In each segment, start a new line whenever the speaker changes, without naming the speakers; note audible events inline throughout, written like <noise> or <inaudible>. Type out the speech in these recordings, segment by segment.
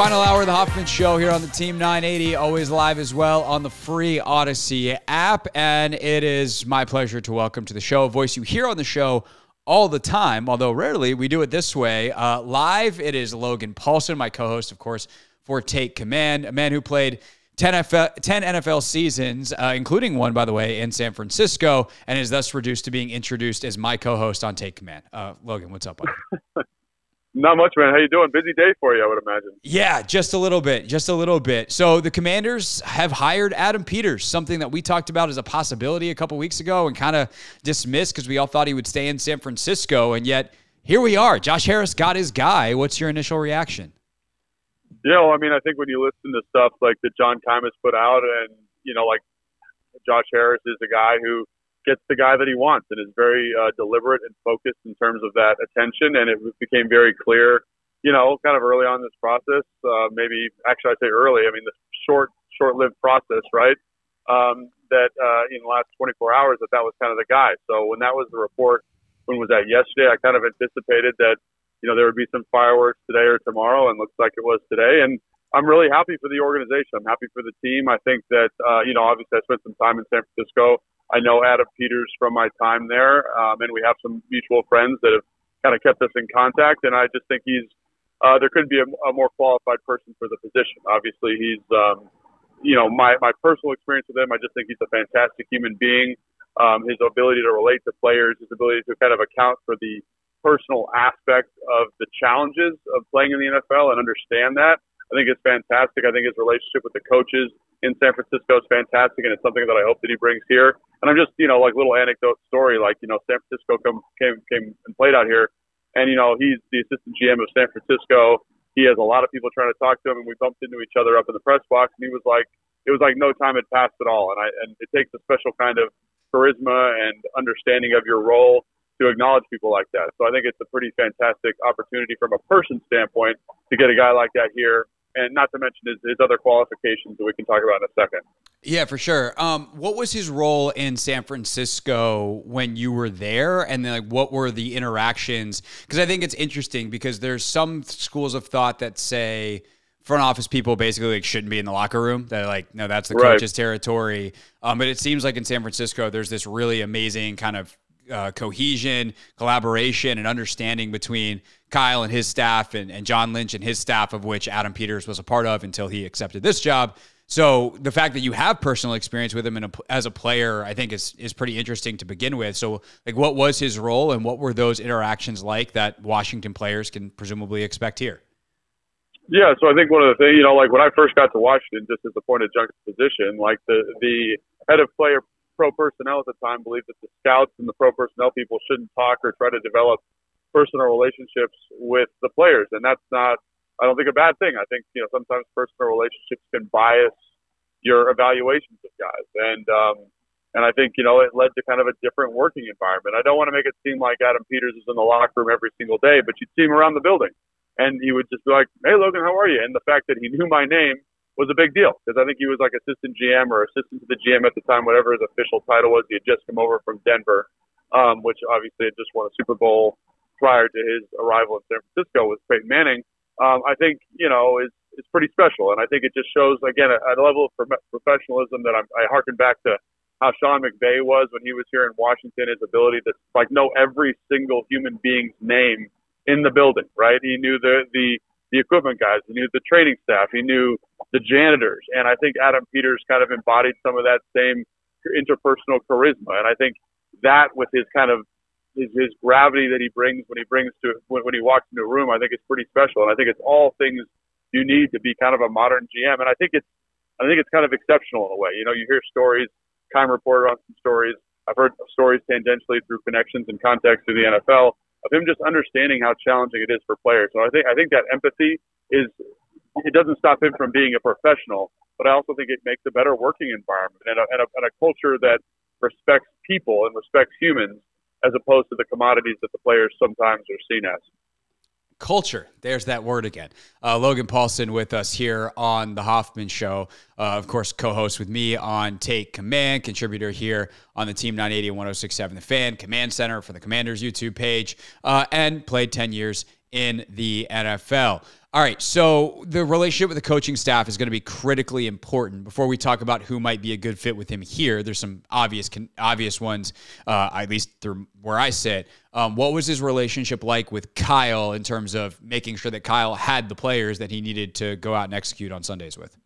Final hour of the Hoffman Show here on the Team 980, always live as well on the free Audacy app. And it is my pleasure to welcome to the show a voice you hear on the show all the time, although rarely we do it this way. Uh, live, it is Logan Paulsen, my co host, of course, for Take Command, a man who played 10 NFL, 10 NFL seasons, uh, including one, by the way, in San Francisco, and is thus reduced to being introduced as my co host on Take Command. Uh, Logan, what's up, buddy? <laughs>
Not much, man. How you doing? Busy day for you, I would imagine.
Yeah, just a little bit, just a little bit. So the Commanders have hired Adam Peters, something that we talked about as a possibility a couple weeks ago and kind of dismissed because we all thought he would stay in San Francisco, and yet here we are. Josh Harris got his guy. What's your initial reaction?
Yeah, well, I mean, I think when you listen to stuff like that John Keimis put out, and you know, like Josh Harris is a guy who gets the guy that he wants and is very uh, deliberate and focused in terms of that attention. And it became very clear, you know, kind of early on this process, uh, maybe actually I say early, I mean, the short, short lived process, right? Um, that uh, in the last 24 hours that that was kind of the guy. So when that was the report, when was that yesterday? I kind of anticipated that, you know, there would be some fireworks today or tomorrow, and looks like it was today. And I'm really happy for the organization. I'm happy for the team. I think that, uh, you know, obviously I spent some time in San Francisco I know Adam Peters from my time there, um, and we have some mutual friends that have kind of kept us in contact. And I just think he's uh, there could be a, a more qualified person for the position. Obviously, he's um, you know my my personal experience with him. I just think he's a fantastic human being. Um, his ability to relate to players, his ability to kind of account for the personal aspect of the challenges of playing in the NFL and understand that. I think it's fantastic. I think his relationship with the coaches in San Francisco is fantastic, and it's something that I hope that he brings here. And I'm just, you know, like little anecdote story, like you know, San Francisco come, came came and played out here, and you know, he's the assistant GM of San Francisco. He has a lot of people trying to talk to him, and we bumped into each other up in the press box, and he was like, it was like no time had passed at all, and I and it takes a special kind of charisma and understanding of your role to acknowledge people like that. So I think it's a pretty fantastic opportunity from a person standpoint to get a guy like that here and not to mention his, his other qualifications that we can talk about in a second.
Yeah, for sure. Um, what was his role in San Francisco when you were there, and then like what were the interactions? Because I think it's interesting because there's some schools of thought that say front office people basically like shouldn't be in the locker room. That like no, that's the right. coach's territory. Um, but it seems like in San Francisco, there's this really amazing kind of uh, cohesion, collaboration, and understanding between Kyle and his staff and, and John Lynch and his staff, of which Adam Peters was a part of until he accepted this job. So the fact that you have personal experience with him a, as a player, I think is is pretty interesting to begin with. So, like, what was his role, and what were those interactions like that Washington players can presumably expect here?
Yeah, so I think one of the things, you know, like when I first got to Washington, just as a point of juxtaposition, like the the head of player pro personnel at the time believed that the scouts and the pro personnel people shouldn't talk or try to develop personal relationships with the players, and that's not, I don't think, a bad thing. I think you know sometimes personal relationships can bias your evaluations of guys, and um, and I think you know it led to kind of a different working environment. I don't want to make it seem like Adam Peters is in the locker room every single day, but you'd see him around the building, and he would just be like, "Hey, Logan, how are you?" And the fact that he knew my name was a big deal because I think he was like assistant GM or assistant to the GM at the time, whatever his official title was. He had just come over from Denver, um, which obviously had just won a Super Bowl prior to his arrival in San Francisco with Peyton Manning, um, I think you know is is pretty special, and I think it just shows again a, a level of pro- professionalism that I'm, I harken back to how Sean McVay was when he was here in Washington. His ability to like know every single human being's name in the building, right? He knew the the the equipment guys, he knew the training staff, he knew the janitors, and I think Adam Peters kind of embodied some of that same interpersonal charisma, and I think that with his kind of his, his gravity that he brings when he brings to when, when he walks into a room, I think it's pretty special, and I think it's all things you need to be kind of a modern GM, and I think it's I think it's kind of exceptional in a way. You know, you hear stories. Keim reported on some stories. I've heard stories tangentially through connections and context to the NFL of him just understanding how challenging it is for players. So I think I think that empathy is it doesn't stop him from being a professional, but I also think it makes a better working environment and a, and a, and a culture that respects people and respects humans as opposed to the commodities that the players sometimes are seen as.
Culture. There's that word again. Uh, Logan Paulsen with us here on The Hoffman Show. Uh, of course, co host with me on Take Command, contributor here on the Team 980 and 1067 The Fan, Command Center for the Commanders YouTube page, uh, and played 10 years in the NFL. All right, so the relationship with the coaching staff is going to be critically important. Before we talk about who might be a good fit with him here, there's some obvious obvious ones, uh, at least through where I sit. Um, what was his relationship like with Kyle in terms of making sure that Kyle had the players that he needed to go out and execute on Sundays with?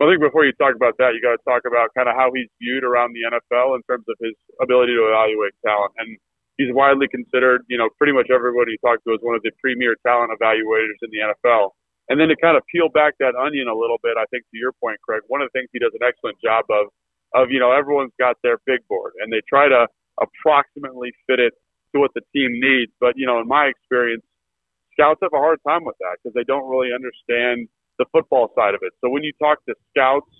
I think before you talk about that, you got to talk about kind of how he's viewed around the NFL in terms of his ability to evaluate talent. And he's widely considered, you know, pretty much everybody you talk to is one of the premier talent evaluators in the NFL. And then to kind of peel back that onion a little bit, I think to your point, Craig, one of the things he does an excellent job of, of you know, everyone's got their big board and they try to approximately fit it to what the team needs. But you know, in my experience, scouts have a hard time with that because they don't really understand the football side of it. So when you talk to scouts,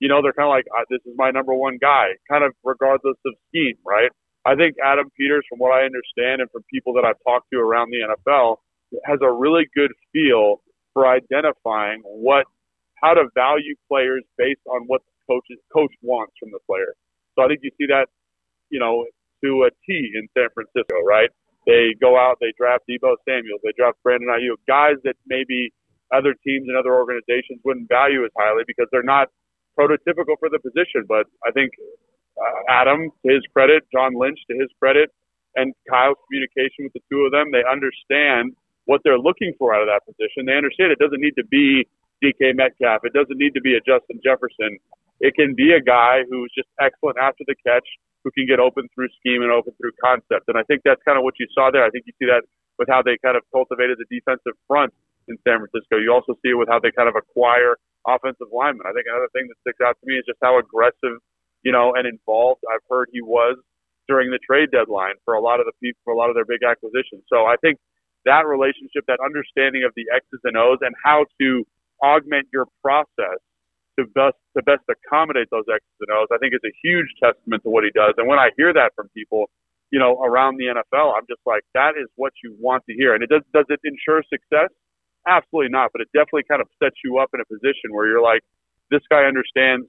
you know, they're kind of like, ah, this is my number one guy, kind of regardless of scheme, right? I think Adam Peters, from what I understand and from people that I've talked to around the NFL, has a really good feel for identifying what, how to value players based on what the coach, coach wants from the player. So I think you see that, you know, to a T in San Francisco, right? They go out, they draft Deebo Samuel, they draft Brandon Aiyuk, guys that maybe other teams and other organizations wouldn't value as highly because they're not prototypical for the position. But I think Uh, Adam, to his credit, John Lynch, to his credit, and Kyle's communication with the two of them, they understand what they're looking for out of that position. They understand it doesn't need to be DK Metcalf. It doesn't need to be a Justin Jefferson. It can be a guy who's just excellent after the catch, who can get open through scheme and open through concept. And I think that's kind of what you saw there. I think you see that with how they kind of cultivated the defensive front in San Francisco. You also see it with how they kind of acquire offensive linemen. I think another thing that sticks out to me is just how aggressive, you know, and involved I've heard he was during the trade deadline for a lot of the people, for a lot of their big acquisitions. So I think that relationship, that understanding of the X's and O's and how to augment your process to best to best accommodate those X's and O's, I think is a huge testament to what he does. And when I hear that from people, you know, around the NFL, I'm just like, that is what you want to hear. And it does does it ensure success? Absolutely not, but it definitely kind of sets you up in a position where you're like, this guy understands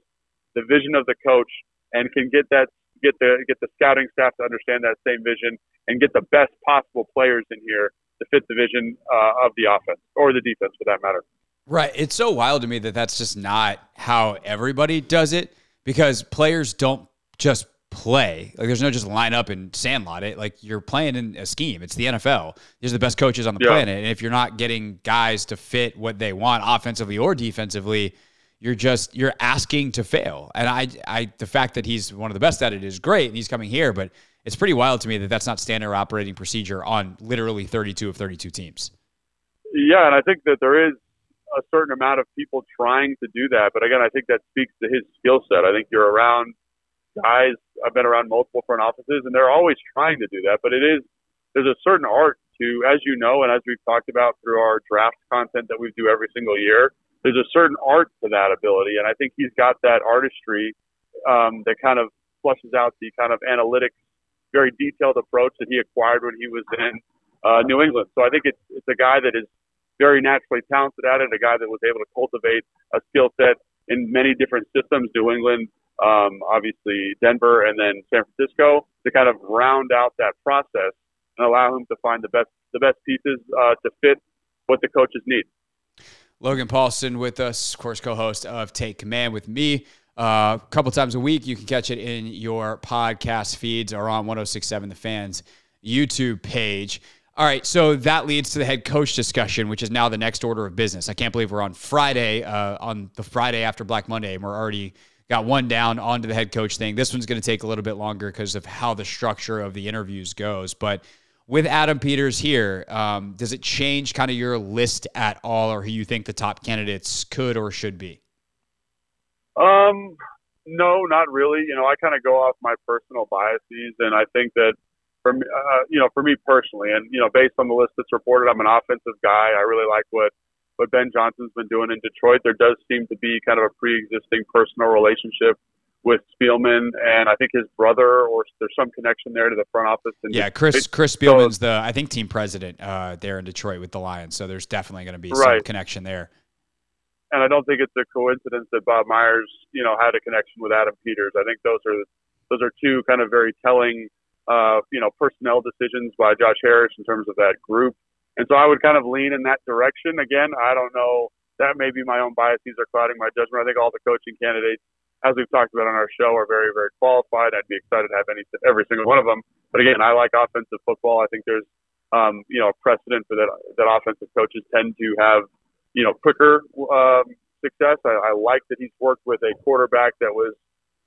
the vision of the coach and can get that get the get the scouting staff to understand that same vision and get the best possible players in here to fit the vision uh, of the offense or the defense for that matter.
Right. It's so wild to me that that's just not how everybody does it because players don't just play. Like there's no just line up and sandlot it. Like you're playing in a scheme. It's the NFL. These are the best coaches on the yeah. planet. And if you're not getting guys to fit what they want offensively or defensively, you're just you're asking to fail. And I I the fact that he's one of the best at it is great and he's coming here, but it's pretty wild to me that that's not standard operating procedure on literally 32 of 32 teams.
Yeah, and I think that there is a certain amount of people trying to do that, but again, I think that speaks to his skill set. I think you're around guys. I've been around multiple front offices, and they're always trying to do that. But it is there's a certain art to, as you know, and as we've talked about through our draft content that we do every single year. There's a certain art to that ability, and I think he's got that artistry um, that kind of flushes out the kind of analytics, very detailed approach that he acquired when he was in uh, New England. So I think it's it's a guy that is very naturally talented at it, a guy that was able to cultivate a skill set in many different systems. New England um, obviously Denver and then San Francisco to kind of round out that process and allow him to find the best the best pieces uh, to fit what the coaches need.
Logan Paulsen with us, of course, co-host of Take Command with me. Uh, a couple times a week, you can catch it in your podcast feeds or on 1067 The Fans YouTube page. All right, so that leads to the head coach discussion, which is now the next order of business. I can't believe we're on Friday, uh, on the Friday after Black Monday, and we're already got one down onto the head coach thing. This one's going to take a little bit longer because of how the structure of the interviews goes. But with Adam Peters here, um, does it change kind of your list at all, or who you think the top candidates could or should be?
Um, no, not really. You know, I kind of go off my personal biases, and I think that for me, uh, you know, for me personally, and you know, based on the list that's reported, I'm an offensive guy. I really like what what Ben Johnson's been doing in Detroit. There does seem to be kind of a pre-existing personal relationship with Spielman, and I think his brother, or there's some connection there to the front office. And
yeah, Chris Chris Spielman's so, the I think team president uh, there in Detroit with the Lions. So there's definitely going to be right. some connection there.
And I don't think it's a coincidence that Bob Myers, you know, had a connection with Adam Peters. I think those are those are two kind of very telling, uh, you know, personnel decisions by Josh Harris in terms of that group. And so I would kind of lean in that direction. Again, I don't know. That may be my own biases are clouding my judgment. I think all the coaching candidates, as we've talked about on our show, are very, very qualified. I'd be excited to have any, every single one of them. But again, I like offensive football. I think there's, um, you know, a precedent for that, that offensive coaches tend to have, you know, quicker, um, success. I, I like that he's worked with a quarterback that was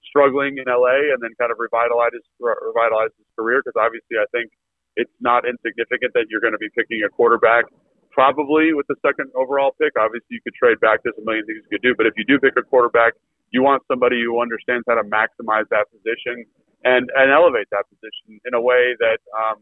struggling in LA and then kind of revitalized his, revitalized his career because obviously I think it's not insignificant that you're going to be picking a quarterback probably with the second overall pick. Obviously, you could trade back. There's a million things you could do, but if you do pick a quarterback, you want somebody who understands how to maximize that position and and elevate that position in a way that um,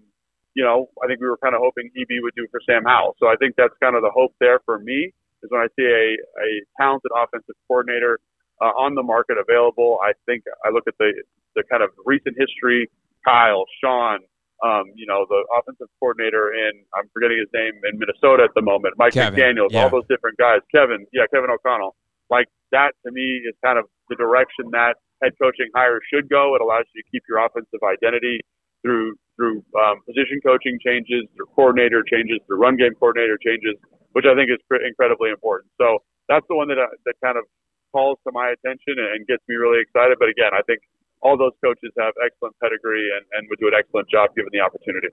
you know I think we were kind of hoping EB would do for Sam Howell. So I think that's kind of the hope there for me is when I see a a talented offensive coordinator uh, on the market available. I think I look at the the kind of recent history. Kyle, Sean, um, you know, the offensive coordinator in, I'm forgetting his name, in Minnesota at the moment, Mike Kevin, McDaniels, yeah. all those different guys, Kevin, yeah, Kevin O'Connell. Like that to me is kind of the direction that head coaching hire should go. It allows you to keep your offensive identity through through um, position coaching changes, through coordinator changes, through run game coordinator changes, which I think is incredibly important. So that's the one that uh, that kind of calls to my attention and gets me really excited. But again, I think all those coaches have excellent pedigree and, and would do an excellent job given the opportunity.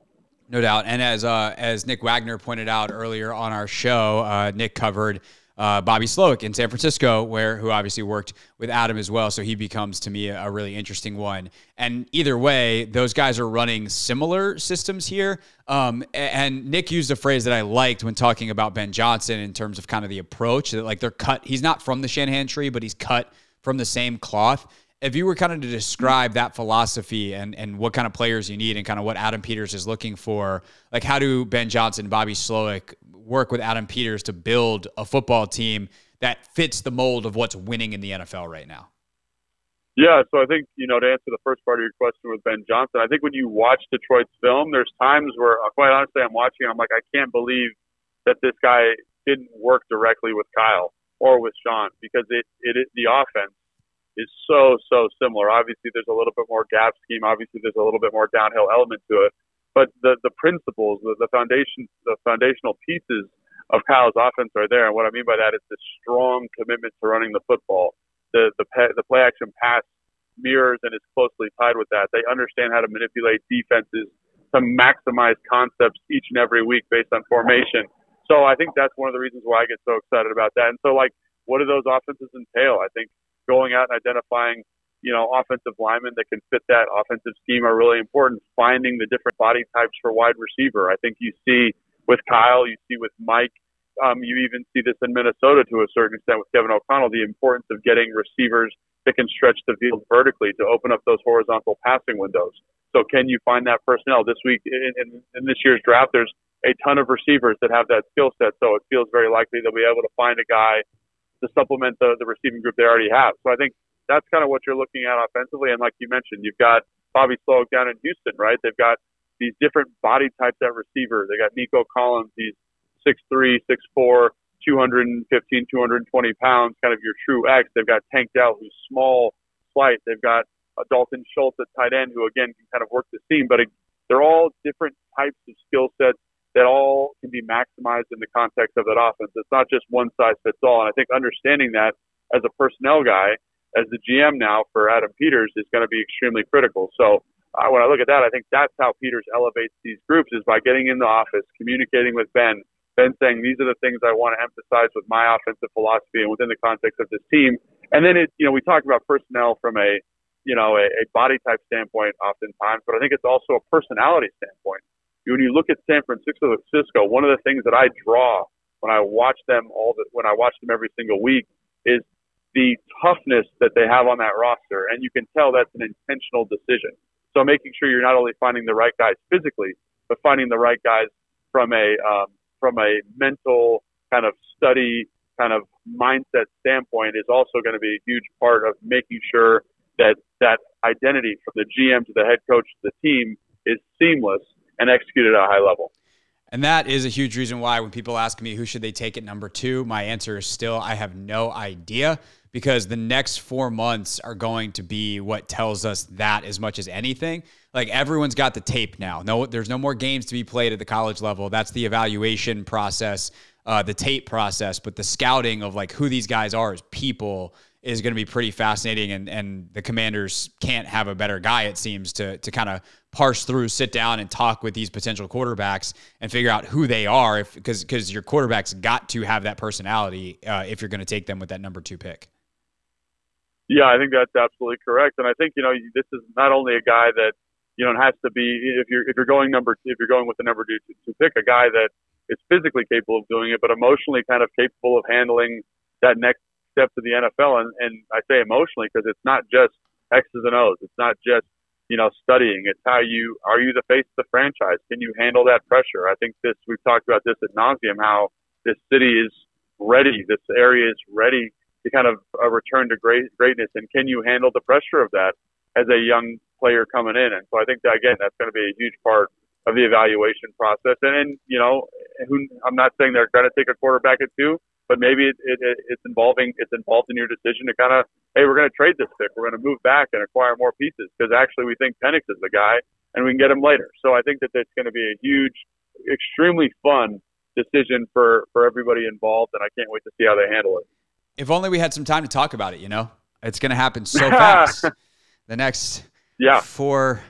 No doubt. And as uh, as Nick Wagner pointed out earlier on our show, uh, Nick covered uh, Bobby Slowik in San Francisco, where who obviously worked with Adam as well. So he becomes to me a, a, really interesting one. And either way, those guys are running similar systems here. Um, and Nick used a phrase that I liked when talking about Ben Johnson in terms of kind of the approach that like they're cut. He's not from the Shanahan tree, but he's cut from the same cloth if you were kind of to describe that philosophy and and what kind of players you need and kind of what Adam Peters is looking for, like how do Ben Johnson, Bobby Slowik work with Adam Peters to build a football team that fits the mold of what's winning in the NFL right now?
Yeah, so I think, you know, to answer the first part of your question with Ben Johnson, I think when you watch Detroit's film, there's times where, uh, quite honestly, I'm watching, I'm like, I can't believe that this guy didn't work directly with Kyle or with Sean because it, it, it the offense is so so similar. Obviously, there's a little bit more gap scheme. Obviously, there's a little bit more downhill element to it. But the the principles, the, the foundation, the foundational pieces of Kyle's offense are there. And what I mean by that is the strong commitment to running the football. The the the play action pass mirrors and is closely tied with that. They understand how to manipulate defenses to maximize concepts each and every week based on formation. So I think that's one of the reasons why I get so excited about that. And so like, what do those offenses entail? I think going out and identifying, you know, offensive linemen that can fit that offensive scheme are really important. Finding the different body types for wide receiver. I think you see with Kyle, you see with Mike, um, you even see this in Minnesota to a certain extent with Kevin O'Connell, the importance of getting receivers that can stretch the field vertically to open up those horizontal passing windows. So can you find that personnel this week in, in, in this year's draft? There's a ton of receivers that have that skill set. So it feels very likely that we'll be able to find a guy to supplement the, the receiving group they already have. So I think that's kind of what you're looking at offensively. And like you mentioned, you've got Bobby Slowik down in Houston, right? They've got these different body types at receiver. They got Nico Collins, he's 6'3", 6'4", 215, 220 pounds, kind of your true X. They've got Tank Dell, who's small, slight. They've got uh, Dalton Schultz at tight end, who again can kind of work the seam. But they're all different types of skill sets that all can be maximized in the context of that offense. It's not just one size fits all. And I think understanding that as a personnel guy, as the GM now for Adam Peters is going to be extremely critical. So uh, when I look at that, I think that's how Peters elevates these groups is by getting in the office, communicating with Ben, Ben saying these are the things I want to emphasize with my offensive philosophy and within the context of this team. And then it, you know, we talk about personnel from a, you know, a, a body type standpoint oftentimes, but I think it's also a personality standpoint when you look at San Francisco, Cisco, one of the things that I draw when I watch them all the, when I watch them every single week is the toughness that they have on that roster, and you can tell that's an intentional decision. So making sure you're not only finding the right guys physically, but finding the right guys from a um, from a mental kind of study kind of mindset standpoint is also going to be a huge part of making sure that that identity from the GM to the head coach to the team is seamless and executed at a high level.
And that is a huge reason why when people ask me who should they take at number two, my answer is still I have no idea because the next four months are going to be what tells us that as much as anything. Like everyone's got the tape now. No, there's no more games to be played at the college level. That's the evaluation process, uh, the tape process, but the scouting of like who these guys are as people is going to be pretty fascinating. And and the commanders can't have a better guy, it seems, to to kind of parse through, sit down, and talk with these potential quarterbacks and figure out who they are. If because because your quarterbacks got to have that personality uh, if you're going to take them with that number two pick.
Yeah, I think that's absolutely correct. And I think you know this is not only a guy that you know has to be if you're if you're going number if you're going with the number two to pick a guy that is physically capable of doing it, but emotionally kind of capable of handling that next step to the NFL. And and I say emotionally because it's not just X's and O's. It's not just you know studying. It's how you are you the face of the franchise. Can you handle that pressure? I think this we've talked about this at nauseum. How this city is ready. This area is ready to kind of a return to great greatness, and can you handle the pressure of that as a young player coming in? And so I think that again, that's going to be a huge part of the evaluation process. And, and you know, who, I'm not saying they're going to take a quarterback at two, but maybe it, it, it's involving it's involved in your decision to kind of hey, we're going to trade this pick, we're going to move back and acquire more pieces because actually we think Penix is the guy and we can get him later. So I think that it's going to be a huge, extremely fun decision for for everybody involved, and I can't wait to see how they handle it.
If only we had some time to talk about it, you know? It's going to happen so <laughs> fast. the next
yeah.
four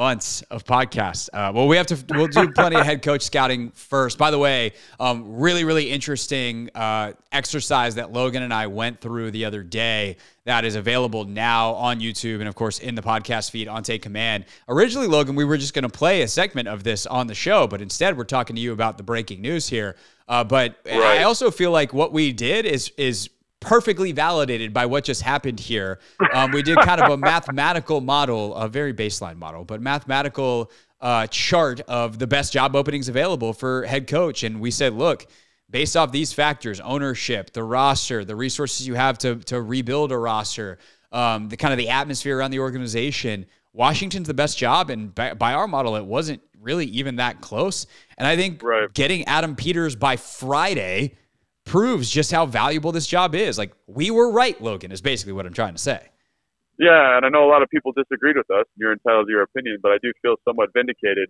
months of podcasts. Uh, well, we have to, we'll do plenty of head coach scouting first. By the way, um, really, really interesting uh, exercise that Logan and I went through the other day that is available now on YouTube and, of course, in the podcast feed on Take Command. Originally, Logan, we were just going to play a segment of this on the show, but instead, we're talking to you about the breaking news here. Uh, but right. I also feel like what we did is is perfectly validated by what just happened here. Um, we did kind of a mathematical model, a very baseline model, but mathematical uh, chart of the best job openings available for head coach. And we said, look, based off these factors ownership, the roster, the resources you have to, to rebuild a roster, um, the kind of the atmosphere around the organization. Washington's the best job, and by, by, our model, it wasn't really even that close. And I think right. getting Adam Peters by Friday proves just how valuable this job is. Like we were right, Logan, is basically what I'm trying to say.
Yeah, and I know a lot of people disagreed with us. You're entitled to your opinion, but I do feel somewhat vindicated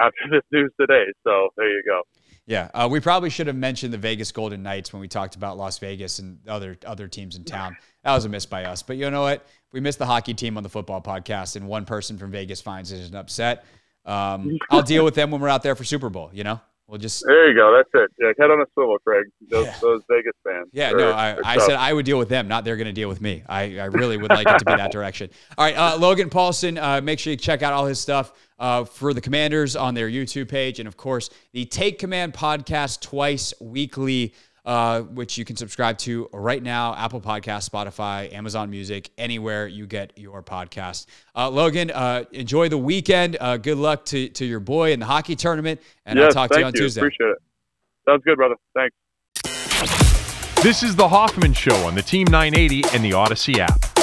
after <laughs> this news today. So there you go.
Yeah, uh, we probably should have mentioned the Vegas Golden Knights when we talked about Las Vegas and other other teams in town. That was a miss by us. But you know what? We missed the hockey team on the football podcast, and one person from Vegas finds it an upset. Um, I'll deal with them when we're out there for Super Bowl. You know. We'll just
there you go. That's it. Yeah, head on a swivel, Craig. Those, yeah. those Vegas fans.
Yeah, no, I, I said I would deal with them, not they're going to deal with me. I, I really would like it to be that direction. All right, uh, Logan Paulsen. Uh, make sure you check out all his stuff uh, for the Commanders on their YouTube page, and of course the Take Command podcast twice weekly uh, which you can subscribe to right now Apple Podcast, Spotify, Amazon Music, anywhere you get your podcast. Uh, Logan, uh, enjoy the weekend. Uh, good luck to, to your boy in the hockey tournament, and yes, I'll talk to you on
you.
Tuesday.
Appreciate it. Sounds good, brother. Thanks.
This is The Hoffman Show on the Team 980 and the Audacy app.